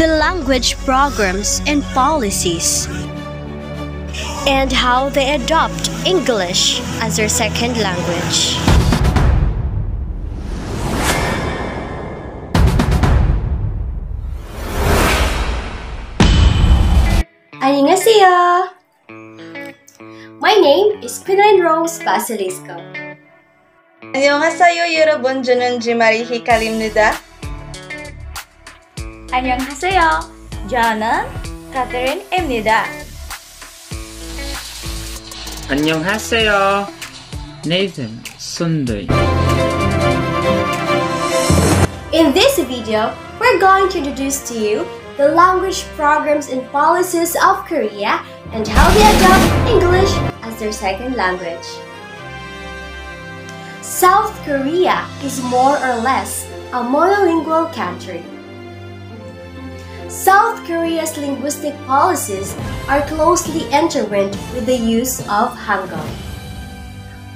the language programs and policies, and how they adopt English as their second language. Annyeonghaseyo! My name is Quinlan Rose Basilisco. 안녕하세요 여러분 저는 지마리 히칼입니다. 안녕하세요. 저는 카테린입니다. 안녕하세요. Nathan Sunday. In this video, we're going to introduce to you the language programs and policies of Korea and how they adopt English as their second language. South Korea is more or less a monolingual country. South Korea's linguistic policies are closely intertwined with the use of Hangul.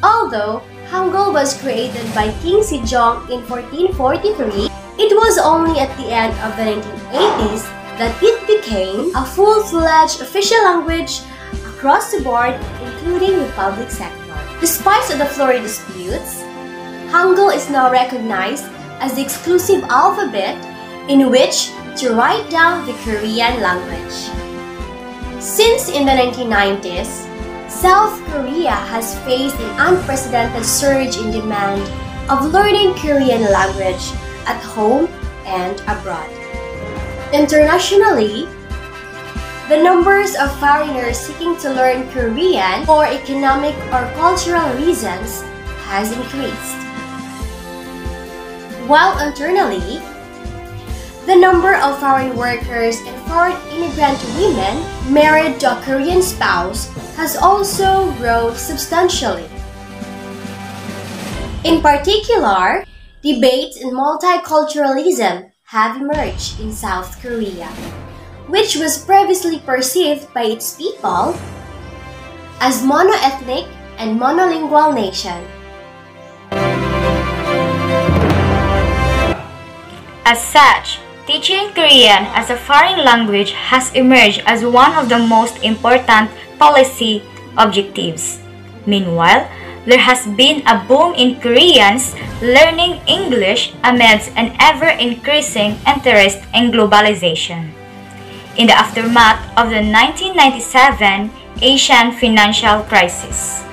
Although Hangul was created by King Sejong in 1443, it was only at the end of the 1980s that it became a full-fledged official language across the board, including the public sector. Despite the Florida disputes, Hangul is now recognized as the exclusive alphabet in which to write down the Korean language. Since in the 1990s, South Korea has faced an unprecedented surge in demand of learning Korean language at home and abroad. Internationally, the numbers of foreigners seeking to learn Korean for economic or cultural reasons has increased. While internally, the number of foreign workers and foreign immigrant women married to a Korean spouse has also grown substantially. In particular, debates in multiculturalism have emerged in South Korea, which was previously perceived by its people as monoethnic and monolingual nation. As such, teaching Korean as a foreign language has emerged as one of the most important policy objectives. Meanwhile, there has been a boom in Koreans learning English amidst an ever-increasing interest in globalization. In the aftermath of the 1997 Asian financial crisis.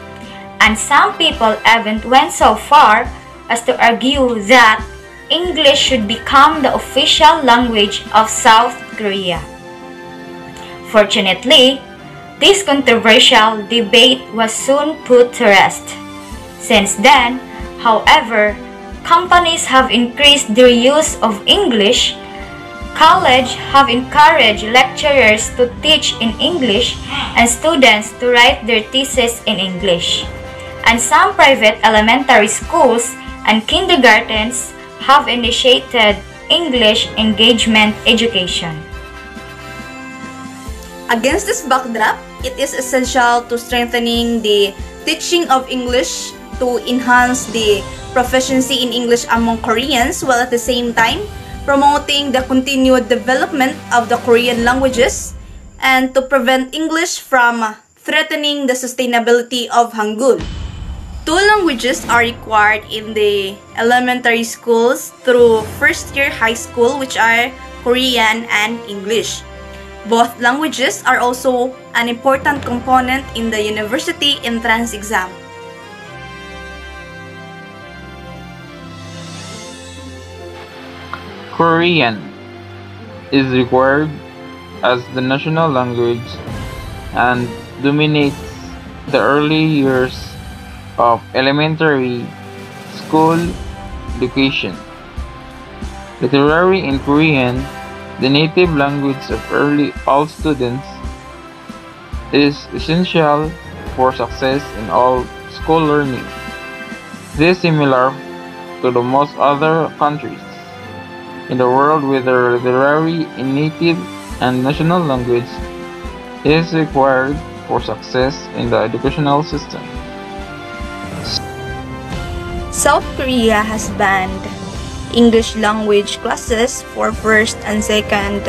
And some people even went so far as to argue that English should become the official language of South Korea. Fortunately, this controversial debate was soon put to rest. Since then, however, companies have increased their use of English, college have encouraged lecturers to teach in English and students to write their thesis in English. And some private elementary schools and kindergartens have initiated English engagement education. Against this backdrop, it is essential to strengthening the teaching of English to enhance the proficiency in English among Koreans while at the same time promoting the continued development of the Korean languages and to prevent English from threatening the sustainability of Hangul. Two languages are required in the elementary schools through first year high school which are Korean and English. Both languages are also an important component in the university entrance exam. Korean is required as the national language and dominates the early years of elementary school education. Literary in Korean, the native language of early all students, is essential for success in all school learning. This is similar to the most other countries in the world where literary in native and national language is required for success in the educational system. South Korea has banned English language classes for first and second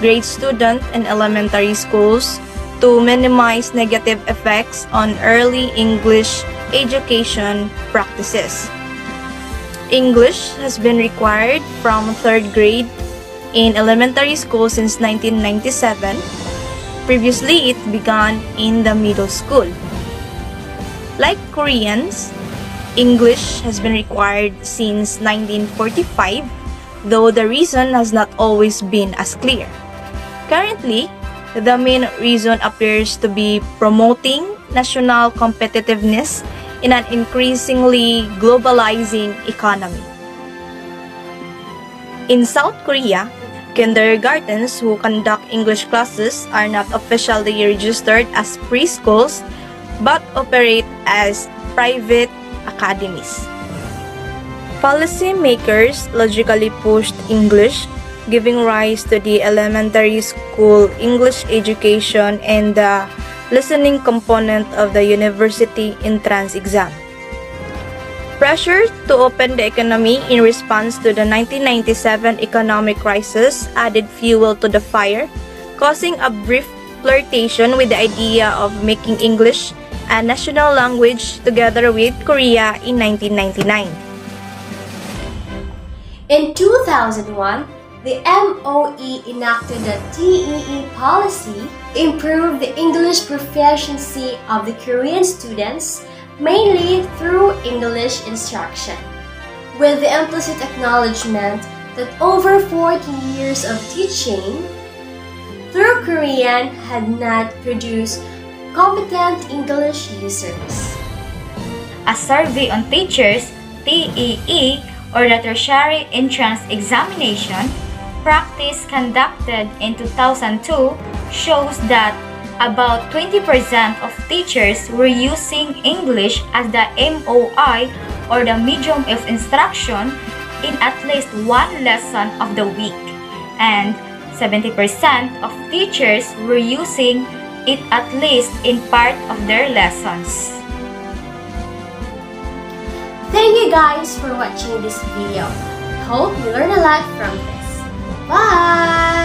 grade students in elementary schools to minimize negative effects on early English education practices. English has been required from third grade in elementary school since 1997. Previously, it began in the middle school. Like Koreans, English has been required since 1945, though the reason has not always been as clear. Currently, the main reason appears to be promoting national competitiveness in an increasingly globalizing economy. In South Korea, kindergartens who conduct English classes are not officially registered as preschools but operate as private academies. Policymakers logically pushed English giving rise to the elementary school English education and the listening component of the university entrance exam. Pressure to open the economy in response to the 1997 economic crisis added fuel to the fire, causing a brief flirtation with the idea of making English a national language together with Korea in 1999. In 2001, the MOE enacted the TEE policy, improved the English proficiency of the Korean students mainly through English instruction, with the implicit acknowledgement that over 40 years of teaching through Korean had not produced competent English users. A survey on teachers, TEE, or the Tertiary Entrance Examination, practice conducted in 2002 shows that about 20% of teachers were using English as the MOI or the medium of instruction in at least one lesson of the week, and 70% of teachers were using it at least in part of their lessons. Thank you guys for watching this video. Hope you learned a lot from this. Bye!